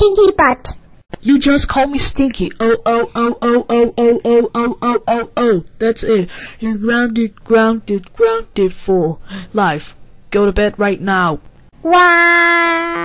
stinky butt. You just call me stinky. Oh, oh, oh, oh, oh, oh, oh, oh, oh, oh, oh. That's it. You're grounded, grounded, grounded for life. Go to bed right now. Wow.